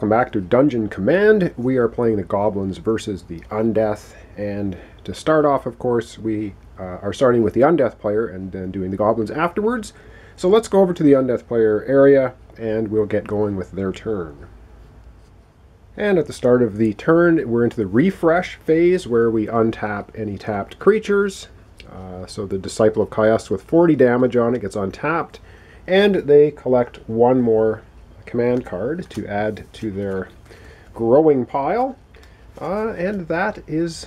welcome back to Dungeon Command. We are playing the Goblins versus the Undeath, and to start off, of course, we uh, are starting with the Undeath player and then doing the Goblins afterwards. So let's go over to the Undeath player area, and we'll get going with their turn. And at the start of the turn, we're into the refresh phase where we untap any tapped creatures. Uh, so the Disciple of Kyuss with 40 damage on it gets untapped, and they collect one more command card to add to their growing pile. Uh, and that is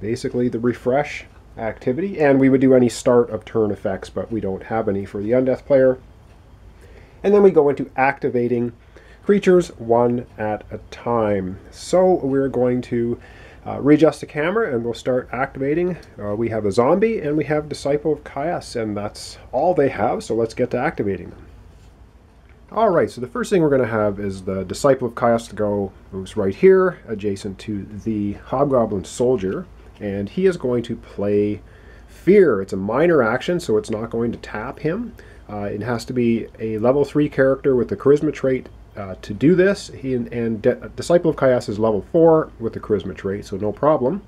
basically the refresh activity. And we would do any start of turn effects, but we don't have any for the Undeath player. And then we go into activating creatures one at a time. So we're going to uh, readjust the camera and we'll start activating. Uh, we have a zombie and we have Disciple of Kyuss, and that's all they have, so let's get to activating them. Alright, so the first thing we're going to have is the Disciple of Kyuss to go, who's right here, adjacent to the Hobgoblin Soldier, and he is going to play Fear. It's a minor action, so it's not going to tap him. Uh, it has to be a level 3 character with the Charisma trait uh, to do this. He and, and De Disciple of Kyuss is level 4 with the Charisma trait, so no problem.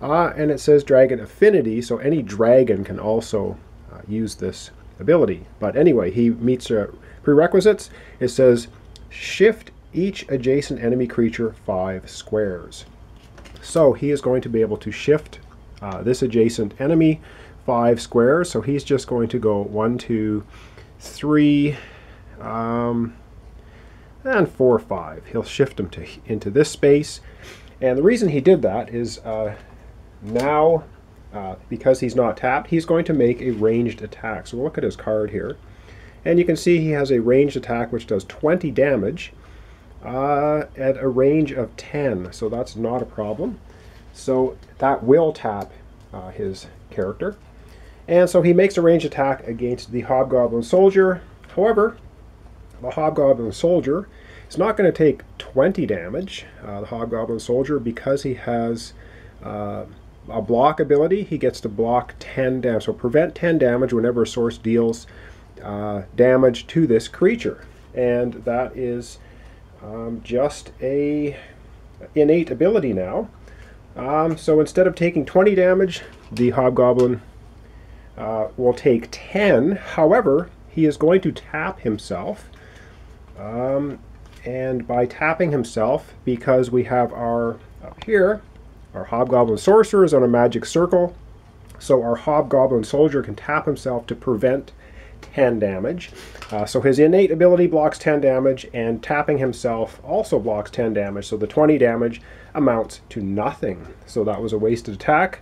Uh, and it says Dragon Affinity, so any dragon can also uh, use this ability. But anyway, he meets a Prerequisites, it says shift each adjacent enemy creature five squares. So he is going to be able to shift uh, this adjacent enemy five squares. So he's just going to go one, two, three, um, and four, five. He'll shift them to into this space. And the reason he did that is uh, now, uh, because he's not tapped, he's going to make a ranged attack. So we'll look at his card here. And you can see he has a ranged attack which does 20 damage uh, at a range of 10. So that's not a problem. So that will tap uh, his character. And so he makes a ranged attack against the Hobgoblin Soldier. However, the Hobgoblin Soldier is not going to take 20 damage. Uh, the Hobgoblin Soldier, because he has uh, a block ability, he gets to block 10 damage. So prevent 10 damage whenever a source deals uh, damage to this creature. And that is um, just a innate ability now. Um, so instead of taking 20 damage, the Hobgoblin uh, will take 10. However, he is going to tap himself. Um, and by tapping himself, because we have our, up here, our Hobgoblin Sorcerer is on a magic circle, so our Hobgoblin Soldier can tap himself to prevent 10 damage. Uh, so his innate ability blocks 10 damage, and tapping himself also blocks 10 damage, so the 20 damage amounts to nothing. So that was a wasted attack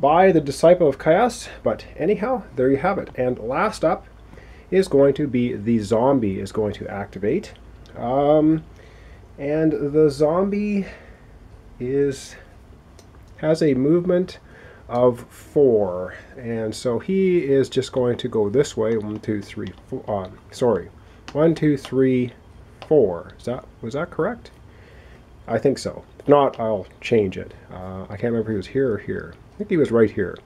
by the Disciple of Kyuss, but anyhow, there you have it. And last up is going to be the zombie is going to activate. Um, and the zombie is has a movement of four. And so he is just going to go this way. One, two, three, four. Uh, sorry. One, two, three, four. Is that was that correct? I think so. If not, I'll change it. Uh, I can't remember if he was here or here. I think he was right here.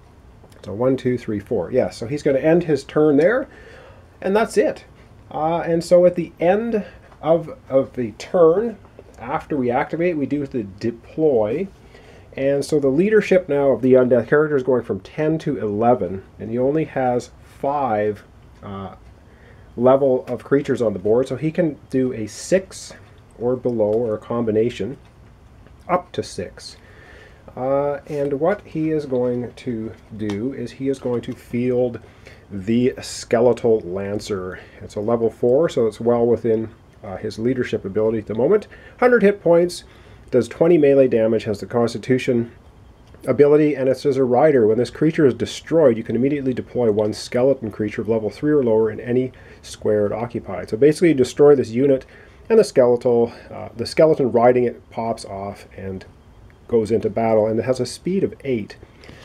So one, two, three, four. Yes, yeah, so he's going to end his turn there, and that's it. Uh, and so at the end of, of the turn, after we activate, we do the deploy. And so the leadership now of the undead character is going from 10 to 11, and he only has five uh, level of creatures on the board, so he can do a 6 or below, or a combination, up to 6. Uh, and what he is going to do is he is going to field the Skeletal Lancer. It's a level 4, so it's well within uh, his leadership ability at the moment. 100 hit points, does 20 melee damage, has the Constitution ability, and it says a rider. When this creature is destroyed, you can immediately deploy one skeleton creature of level 3 or lower in any square it occupied. So basically you destroy this unit, and the skeletal, uh, the skeleton riding it pops off and goes into battle, and it has a speed of 8.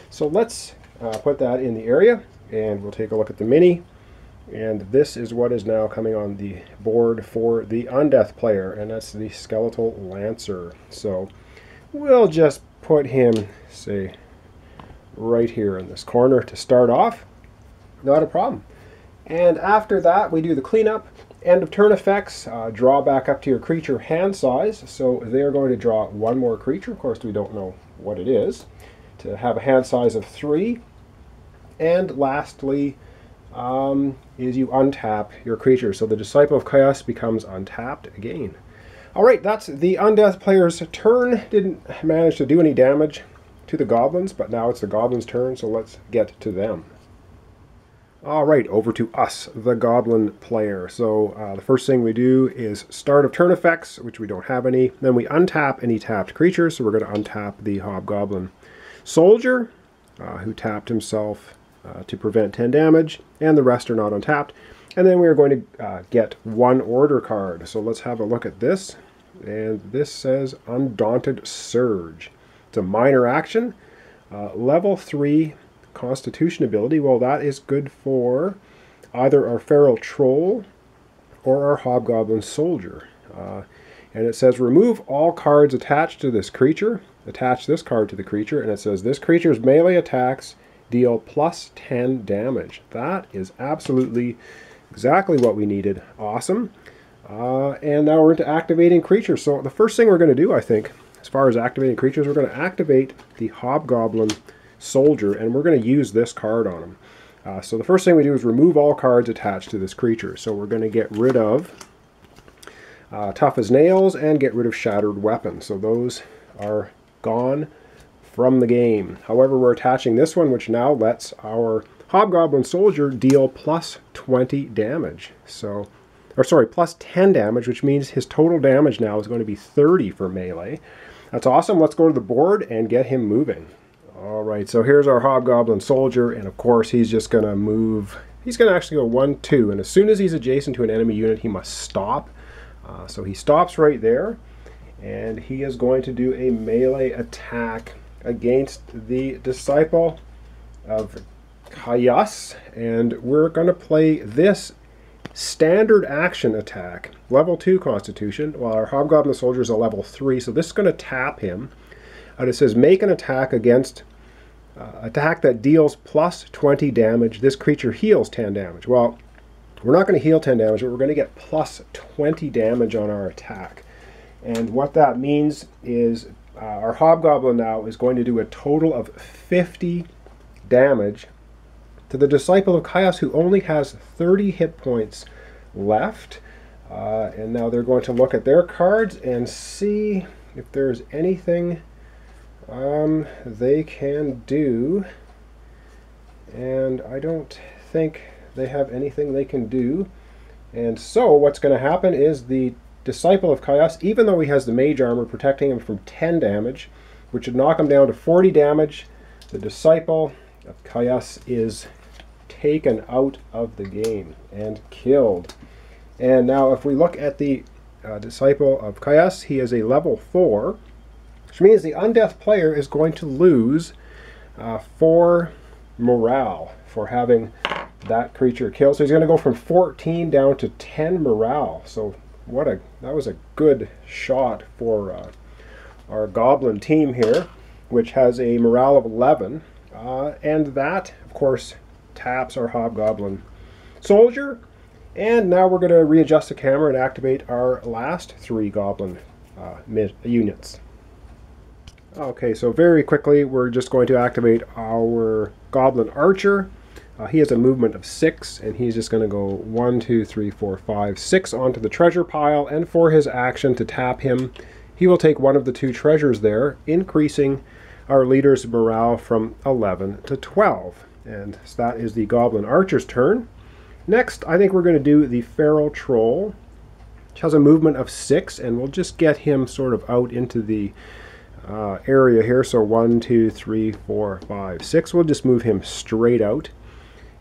So let's uh, put that in the area, and we'll take a look at the mini. And this is what is now coming on the board for the Undeath player, and that's the Skeletal Lancer. So we'll just put him, say, right here in this corner to start off. Not a problem. And after that, we do the cleanup. End of turn effects, uh, draw back up to your creature hand size. So they're going to draw one more creature. Of course, we don't know what it is. To have a hand size of three. And lastly, um, is you untap your creature. So the Disciple of Chaos becomes untapped again. Alright, that's the Undeath player's turn. Didn't manage to do any damage to the goblins, but now it's the goblins' turn, so let's get to them. Alright, over to us, the goblin player. So uh, the first thing we do is start of turn effects, which we don't have any. Then we untap any tapped creatures, so we're going to untap the hobgoblin soldier, uh, who tapped himself uh, to prevent 10 damage, and the rest are not untapped. And then we are going to uh, get one order card. So let's have a look at this and this says Undaunted Surge. It's a minor action. Uh, level 3 Constitution ability. Well, that is good for either our Feral Troll or our Hobgoblin Soldier. Uh, and it says remove all cards attached to this creature. Attach this card to the creature, and it says this creature's melee attacks deal plus 10 damage. That is absolutely exactly what we needed. Awesome. Uh, and now we're into activating creatures. So the first thing we're going to do, I think, as far as activating creatures, we're going to activate the Hobgoblin Soldier, and we're going to use this card on him. Uh, so the first thing we do is remove all cards attached to this creature. So we're going to get rid of uh, Tough as Nails and get rid of Shattered Weapon. So those are gone from the game. However, we're attaching this one, which now lets our Hobgoblin Soldier deal plus 20 damage. So or sorry, plus 10 damage, which means his total damage now is going to be 30 for melee. That's awesome. Let's go to the board and get him moving. All right, so here's our Hobgoblin Soldier, and of course he's just going to move. He's going to actually go 1, 2, and as soon as he's adjacent to an enemy unit, he must stop. Uh, so he stops right there, and he is going to do a melee attack against the Disciple of Chaos, and we're going to play this standard action attack, level 2 constitution, while our Hobgoblin Soldier is a level 3, so this is going to tap him. And it says make an attack against uh, attack that deals plus 20 damage. This creature heals 10 damage. Well, we're not going to heal 10 damage, but we're going to get plus 20 damage on our attack. And what that means is uh, our Hobgoblin now is going to do a total of 50 damage to the Disciple of Chaos who only has 30 hit points left. Uh, and now they're going to look at their cards and see if there's anything um, they can do. And I don't think they have anything they can do. And so what's going to happen is the Disciple of Chaos, even though he has the Mage Armor protecting him from 10 damage, which would knock him down to 40 damage, the Disciple of Chaos is taken out of the game and killed. And now if we look at the uh, Disciple of Chaos, he is a level 4, which means the Undeath player is going to lose uh, 4 morale for having that creature killed. So he's going to go from 14 down to 10 morale. So what a that was a good shot for uh, our Goblin team here, which has a morale of 11. Uh, and that, of course, taps our Hobgoblin Soldier. And now we're going to readjust the camera and activate our last three Goblin uh, units. Okay, so very quickly we're just going to activate our Goblin Archer. Uh, he has a movement of six, and he's just going to go one, two, three, four, five, six onto the treasure pile. And for his action to tap him, he will take one of the two treasures there, increasing our leader's morale from 11 to 12. And so that is the Goblin Archer's turn. Next, I think we're going to do the Feral Troll, which has a movement of six, and we'll just get him sort of out into the uh, area here. So one, two, three, four, five, six. We'll just move him straight out.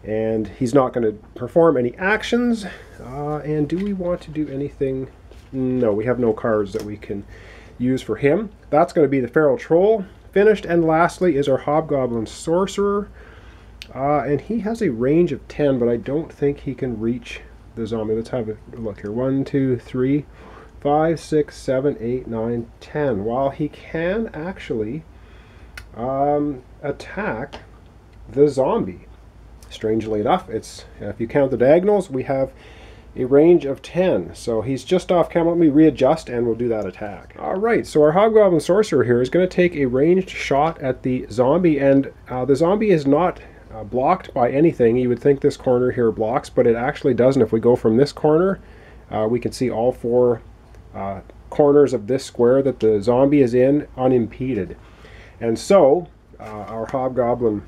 And he's not going to perform any actions. Uh, and do we want to do anything? No, we have no cards that we can use for him. That's going to be the Feral Troll finished. And lastly is our Hobgoblin Sorcerer. Uh, and he has a range of 10, but I don't think he can reach the zombie. Let's have a look here. 1, 2, 3, 5, 6, 7, 8, 9, 10. While he can actually um, attack the zombie. Strangely enough, it's if you count the diagonals, we have a range of 10. So he's just off camera. Let me readjust and we'll do that attack. All right, so our Hobgoblin Sorcerer here is going to take a ranged shot at the zombie, and uh, the zombie is not uh, blocked by anything. You would think this corner here blocks, but it actually doesn't. If we go from this corner, uh, we can see all four uh, corners of this square that the zombie is in unimpeded. And so, uh, our Hobgoblin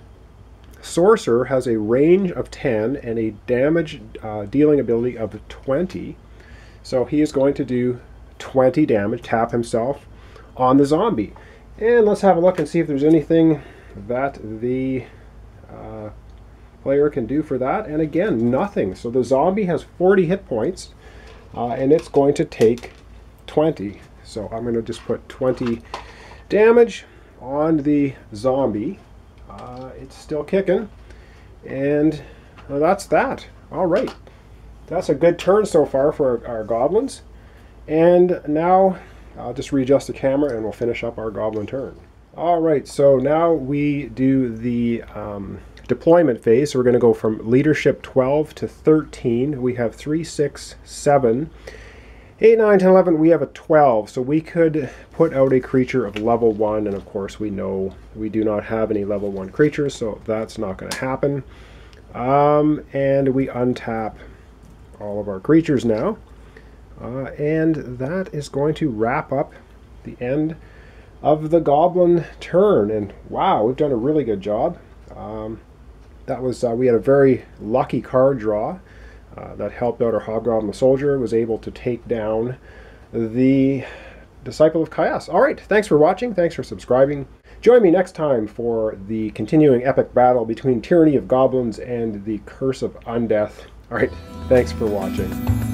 Sorcerer has a range of 10 and a damage uh, dealing ability of 20. So he is going to do 20 damage, tap himself on the zombie. And let's have a look and see if there's anything that the uh, player can do for that. And again, nothing. So the zombie has 40 hit points uh, and it's going to take 20. So I'm going to just put 20 damage on the zombie. Uh, it's still kicking. And well, that's that. All right. That's a good turn so far for our, goblins. And now I'll just readjust the camera and we'll finish up our goblin turn. All right, so now we do the um, deployment phase. So we're going to go from leadership 12 to 13. We have 3, 6, 7. 8, 9, 10, 11, we have a 12, so we could put out a creature of level 1, and of course we know we do not have any level 1 creatures, so that's not going to happen. Um, and we untap all of our creatures now. Uh, and that is going to wrap up the end of the Goblin turn. And wow, we've done a really good job. Um, that was uh, we had a very lucky card draw. Uh, that helped out our Hobgoblin Soldier, was able to take down the Disciple of Chaos. All right, thanks for watching. Thanks for subscribing. Join me next time for the continuing epic battle between Tyranny of Goblins and the Curse of Undeath. All right, thanks for watching.